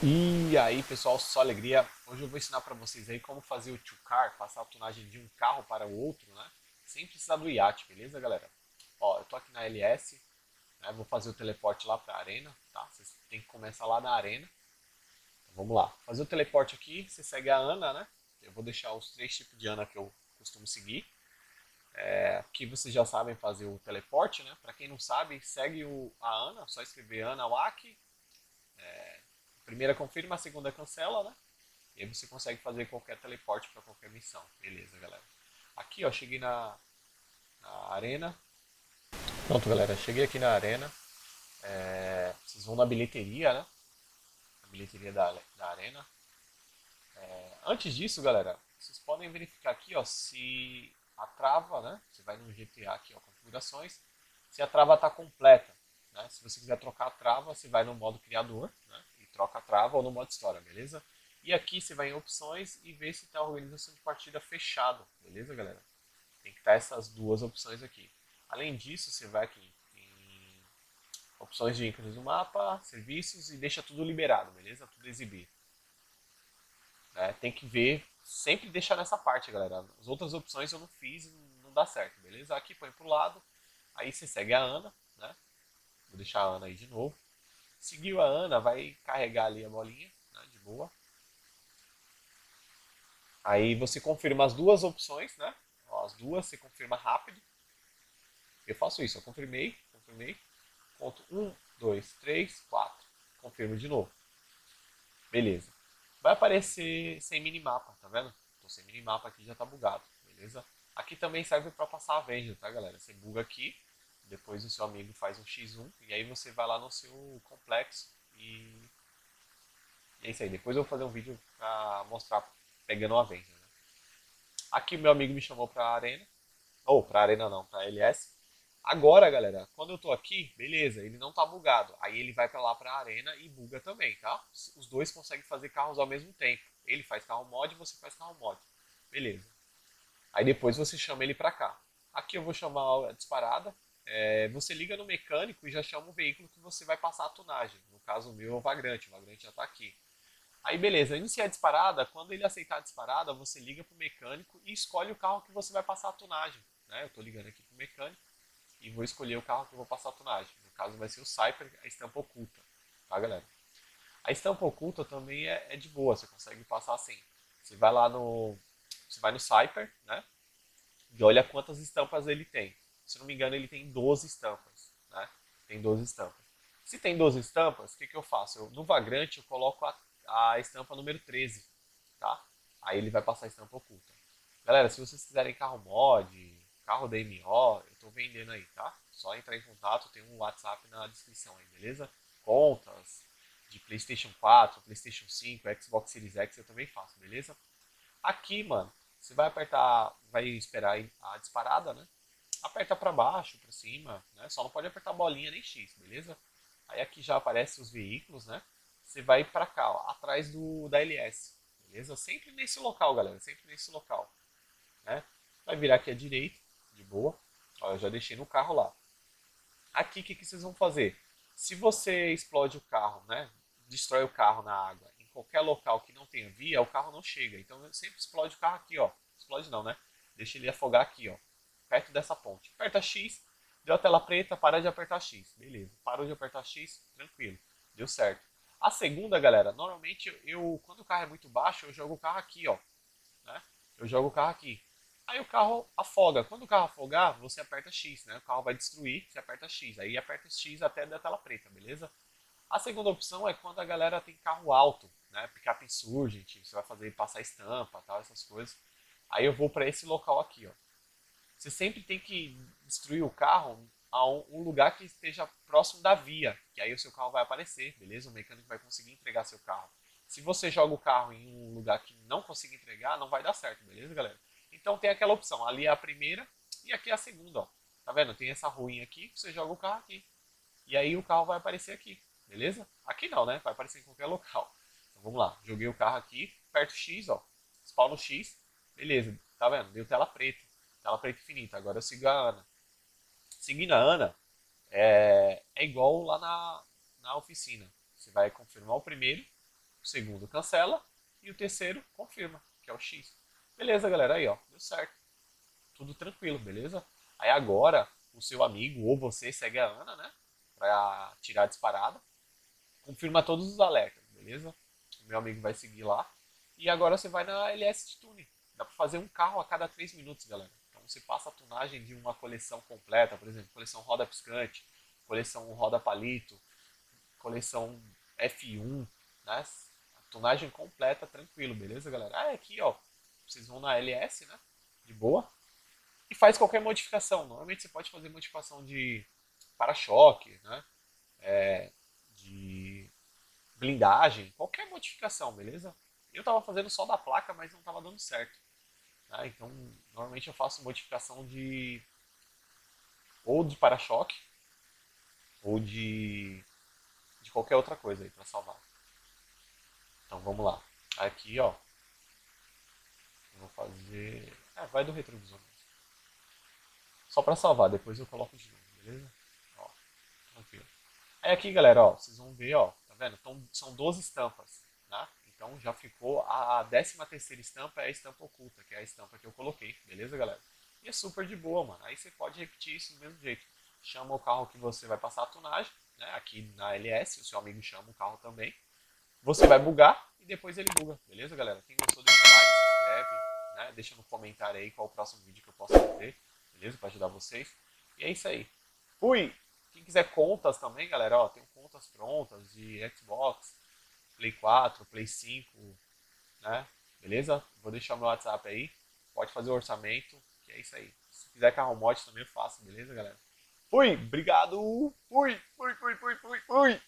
E aí pessoal, só alegria. Hoje eu vou ensinar para vocês aí como fazer o two-car, passar a tunagem de um carro para o outro, né? Sem precisar do iate, beleza galera? Ó, eu tô aqui na LS, né? vou fazer o teleporte lá para a arena, tá? Vocês tem que começar lá na arena. Então, vamos lá. Fazer o teleporte aqui, você segue a Ana, né? Eu vou deixar os três tipos de Ana que eu costumo seguir. É, aqui vocês já sabem fazer o teleporte, né? Para quem não sabe, segue o, a Ana, só escrever Ana Waki. É, primeira confirma, a segunda cancela, né? E aí você consegue fazer qualquer teleporte para qualquer missão. Beleza, galera. Aqui, ó, cheguei na, na arena. Pronto, galera, cheguei aqui na arena. É, vocês vão na bilheteria, né? Na bilheteria da, da arena. É, antes disso, galera, vocês podem verificar aqui, ó, se a trava, né? Você vai no GTA aqui, ó, configurações, se a trava está completa. Né? Se você quiser trocar a trava, você vai no modo criador, né? Troca a trava ou no modo história, beleza? E aqui você vai em opções e vê se está a organização de partida fechado, beleza, galera? Tem que estar tá essas duas opções aqui. Além disso, você vai aqui em opções de ícones do mapa, serviços e deixa tudo liberado, beleza? Tudo exibir. É, tem que ver, sempre deixar nessa parte, galera. As outras opções eu não fiz e não dá certo, beleza? Aqui põe pro lado, aí você segue a Ana, né? Vou deixar a Ana aí de novo. Seguiu a Ana, vai carregar ali a bolinha, né, de boa. Aí você confirma as duas opções, né? As duas você confirma rápido. Eu faço isso, eu confirmei, confirmei. Conto 1, 2, 3, 4. Confirmo de novo. Beleza. Vai aparecer sem minimapa, tá vendo? Tô sem minimapa aqui, já tá bugado, beleza? Aqui também serve para passar a Avenger, tá galera? Você buga aqui, depois o seu amigo faz um X1 e aí você vai lá no seu complexo e, e é isso aí. Depois eu vou fazer um vídeo para mostrar pegando o Avenger. Né? Aqui meu amigo me chamou para a arena, ou para a arena não, para LS. Agora, galera, quando eu tô aqui, beleza, ele não tá bugado. Aí ele vai para lá para a arena e buga também, tá? Os dois conseguem fazer carros ao mesmo tempo. Ele faz carro mod e você faz carro mod. Beleza. Aí depois você chama ele para cá. Aqui eu vou chamar a disparada, é, você liga no mecânico e já chama o veículo que você vai passar a tunagem. No caso o meu é o Vagrante, o Vagrante já está aqui. Aí beleza, iniciar a disparada, quando ele aceitar a disparada, você liga para o mecânico e escolhe o carro que você vai passar a tunagem. Né? Eu estou ligando aqui para o mecânico e vou escolher o carro que eu vou passar a tunagem. No caso vai ser o Cyper, a estampa oculta. Tá galera? A estampa oculta também é, é de boa, você consegue passar assim. Você vai lá no. Você vai no Cyper, né? E olha quantas estampas ele tem se não me engano, ele tem 12 estampas. Né? Tem 12 estampas. Se tem 12 estampas, o que, que eu faço? Eu, no Vagrante eu coloco a, a estampa número 13. Tá? Aí ele vai passar a estampa oculta. Galera, se vocês quiserem carro mod, carro DMO, eu estou vendendo aí, tá? Só entrar em contato, tem um WhatsApp na descrição aí, beleza? Contas de PlayStation 4, PlayStation 5, Xbox Series X eu também faço, beleza? Aqui, mano, você vai apertar, vai esperar a disparada, né? Aperta para baixo, para cima, né? Só não pode apertar bolinha nem X, beleza? Aí aqui já aparecem os veículos, né? Você vai para cá, ó, atrás do da LS, beleza? Sempre nesse local, galera, sempre nesse local, né? Vai virar aqui à direita, de boa. Ó, eu já deixei no carro lá. Aqui, o que, que vocês vão fazer? Se você explode o carro, né? Destrói o carro na água, em qualquer local que não tenha via, o carro não chega. Então sempre explode o carro aqui, ó. Explode não, né? Deixa ele afogar aqui, ó perto dessa ponte. Aperta X, deu a tela preta, para de apertar X. Beleza, parou de apertar X, tranquilo, deu certo. A segunda, galera, normalmente eu, quando o carro é muito baixo, eu jogo o carro aqui, ó. Né? Eu jogo o carro aqui. Aí o carro afoga. Quando o carro afogar, você aperta X, né? O carro vai destruir, você aperta X. Aí aperta X até da tela preta, beleza? A segunda opção é quando a galera tem carro alto, né? Picape insurgent, você vai fazer passar estampa, tal, essas coisas. Aí eu vou para esse local aqui, ó você sempre tem que destruir o carro a um lugar que esteja próximo da via, que aí o seu carro vai aparecer, beleza? O mecânico vai conseguir entregar seu carro. Se você joga o carro em um lugar que não consegue entregar, não vai dar certo, beleza, galera? Então tem aquela opção, ali é a primeira e aqui é a segunda, ó. Tá vendo? Tem essa ruinha aqui, você joga o carro aqui. E aí o carro vai aparecer aqui, beleza? Aqui não, né? Vai aparecer em qualquer local. Então vamos lá, joguei o carro aqui, perto X, ó. Spawn X, beleza, tá vendo? Deu tela preta tela preta infinita. Agora eu sigo a Ana. Seguindo a Ana, é, é igual lá na, na oficina. Você vai confirmar o primeiro, segundo cancela e o terceiro confirma, que é o X. Beleza, galera, aí ó, deu certo. Tudo tranquilo, beleza? Aí agora o seu amigo ou você segue a Ana, né? Pra tirar a disparada. Confirma todos os alertas, beleza? O meu amigo vai seguir lá. E agora você vai na LS Tune. Dá pra fazer um carro a cada 3 minutos, galera. Você passa a tunagem de uma coleção completa, por exemplo, coleção roda piscante, coleção roda palito, coleção F1, né? Tunagem completa, tranquilo, beleza, galera? Ah, aqui, ó, vocês vão na LS, né? De boa. E faz qualquer modificação. Normalmente você pode fazer modificação de para-choque, né? É, de blindagem, qualquer modificação, beleza? Eu tava fazendo só da placa, mas não tava dando certo. Né? Então, normalmente eu faço modificação de ou de para-choque ou de de qualquer outra coisa aí para salvar. Então vamos lá. Aqui, ó. Vou fazer. É, vai do retrovisor. Só para salvar, depois eu coloco de novo, beleza? Ó, tranquilo. Aí aqui, galera, ó, vocês vão ver, ó, tá vendo? Então, são 12 estampas, né? Então já ficou a 13 terceira estampa é a estampa oculta, que é a estampa que eu coloquei, beleza, galera? E é super de boa, mano. Aí você pode repetir isso do mesmo jeito. Chama o carro que você vai passar a tunagem, né? Aqui na LS, o seu amigo chama o carro também. Você vai bugar e depois ele buga, beleza, galera? Quem gostou, deixa o like, se inscreve, né? Deixa no comentário aí qual o próximo vídeo que eu posso fazer, beleza? Para ajudar vocês. E é isso aí. Fui! Quem quiser contas também, galera, ó, tem contas prontas de Xbox, Play 4, Play 5, né? Beleza? Vou deixar meu WhatsApp aí. Pode fazer o orçamento, que é isso aí. Se quiser carro mod também eu faço, beleza, galera? Fui! Obrigado! Fui! Fui, fui, fui, fui, fui!